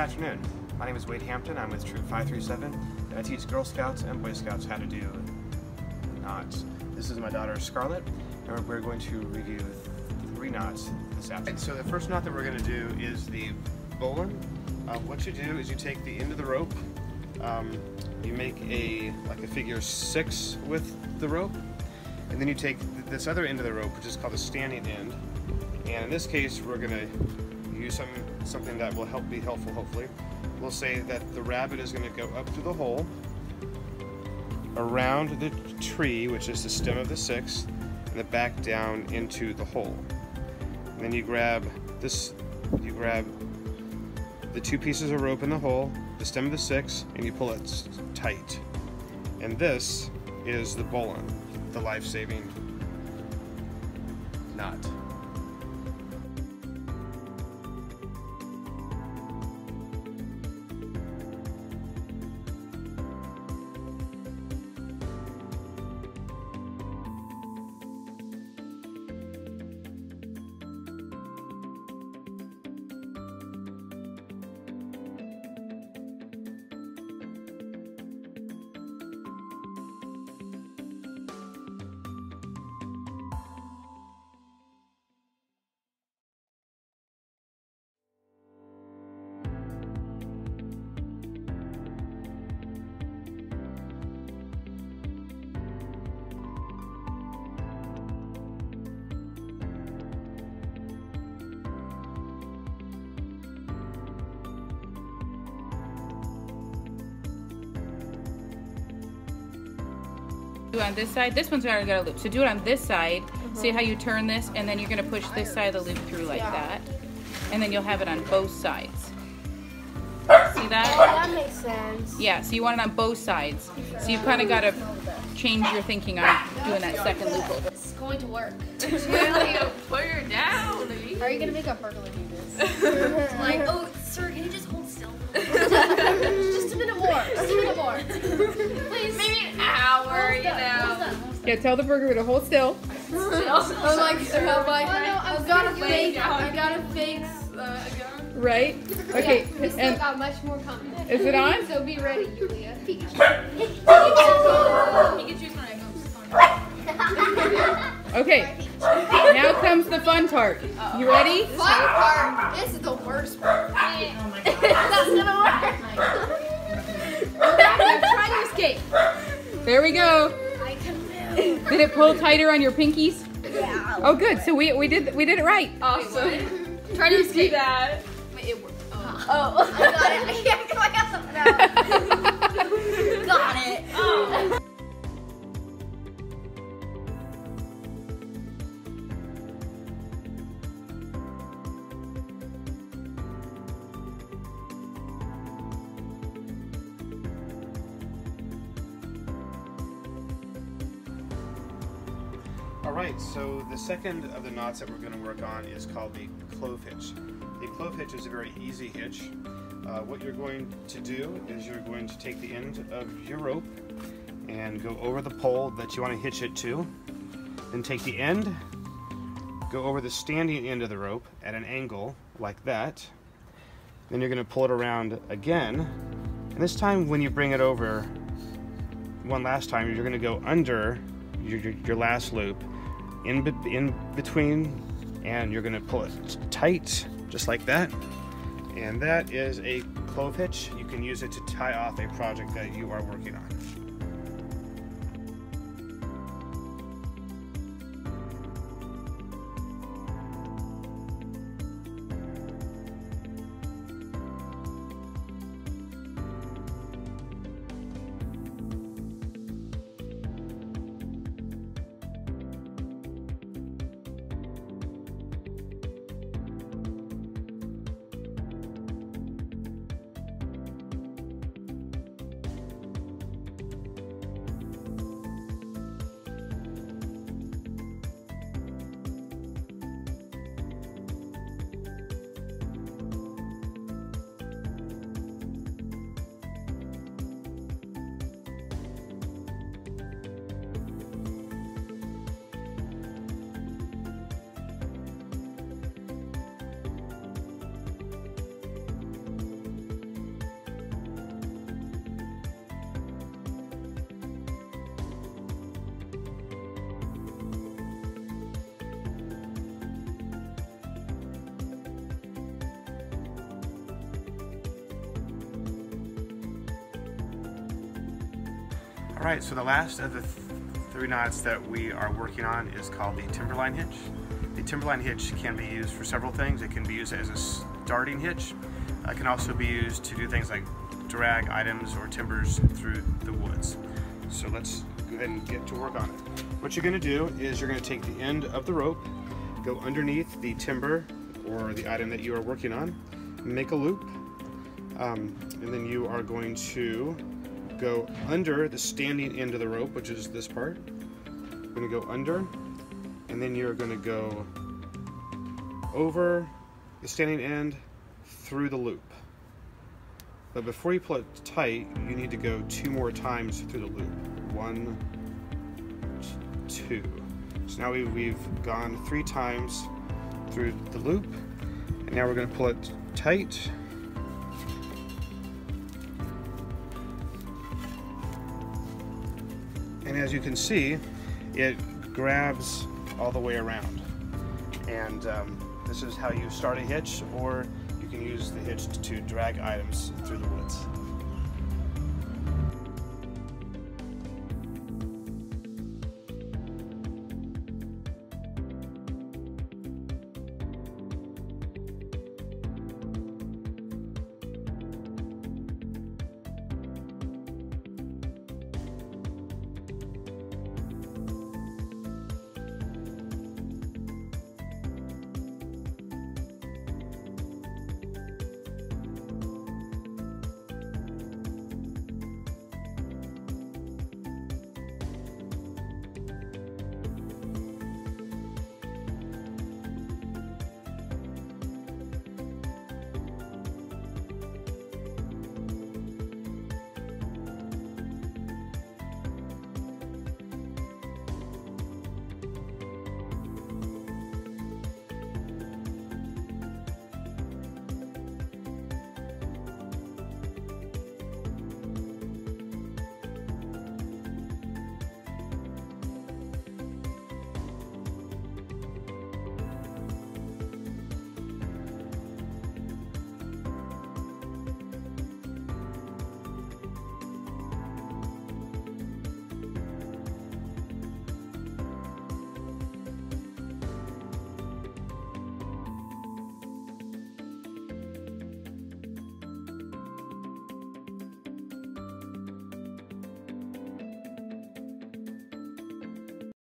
Good afternoon. My name is Wade Hampton. I'm with Troop 537, and I teach Girl Scouts and Boy Scouts how to do knots. This is my daughter Scarlett, and we're going to review three knots this afternoon. So the first knot that we're going to do is the bowline. Uh, what you do is you take the end of the rope, um, you make a like a figure six with the rope, and then you take this other end of the rope, which is called the standing end, and in this case we're going to use some, something that will help be helpful hopefully. We'll say that the rabbit is going to go up through the hole, around the tree, which is the stem of the sixth, and then back down into the hole. And then you grab this, you grab the two pieces of rope in the hole, the stem of the six, and you pull it tight. And this is the bowline, the life-saving knot. Do on this side. This one's already got a loop. So do it on this side. See uh-huh. how you turn this, and then you're gonna push this side of the loop through like that, and then you'll have it on both sides. See that? Oh, that makes sense. Yeah. So you want it on both sides. So you've kind of got to change your thinking on doing that second loop over. It's going to work. Put her down. Are you gonna make a burglar do this? Like, oh, sir, can you just hold still? Just a minute more. Just a minute more. Please. Maybe Yeah. Tell the burger to hold still. I'm like, I'm like, I've got a fake, I got a fake uh. Right. Okay. We still And got much more coming. is it on? So be ready, Julia. Pikachu's my most Okay. Now comes the fun part. You ready? Fun part. This is the worst part. Oh my god. That's gonna work. I'm trying to escape. There we go. I can move. Did it pull tighter on your pinkies? Yeah. Oh, good. So we we did we did it right. Awesome. Try to escape. that. Wait, it worked. Oh. Oh, I got it. I can't go. I got something else. got it. oh. All right, so the second of the knots that we're going to work on is called the clove hitch. The clove hitch is a very easy hitch. Uh, what you're going to do is you're going to take the end of your rope and go over the pole that you want to hitch it to. Then take the end, go over the standing end of the rope at an angle like that. Then you're going to pull it around again. And this time when you bring it over one last time, you're going to go under your, your, your last loop in, be- in between and you're going to pull it tight just like that. And that is a clove hitch. You can use it to tie off a project that you are working on All right, so the last of the th three knots that we are working on is called the Timberline hitch. The Timberline hitch can be used for several things. It can be used as a starting hitch. It can also be used to do things like drag items or timbers through the woods. So let's go ahead and get to work on it. What you're going to do is you're going to take the end of the rope, go underneath the timber or the item that you are working on, make a loop, um, and then you are going to go under the standing end of the rope, which is this part. You're to go under, and then you're going to go over the standing end through the loop. But before you pull it tight, you need to go two more times through the loop. One, two. So now we've, gone three times through the loop, and now we're going to pull it tight. And as you can see, it grabs all the way around. And um, this is how you start a hitch, or you can use the hitch to drag items through the woods.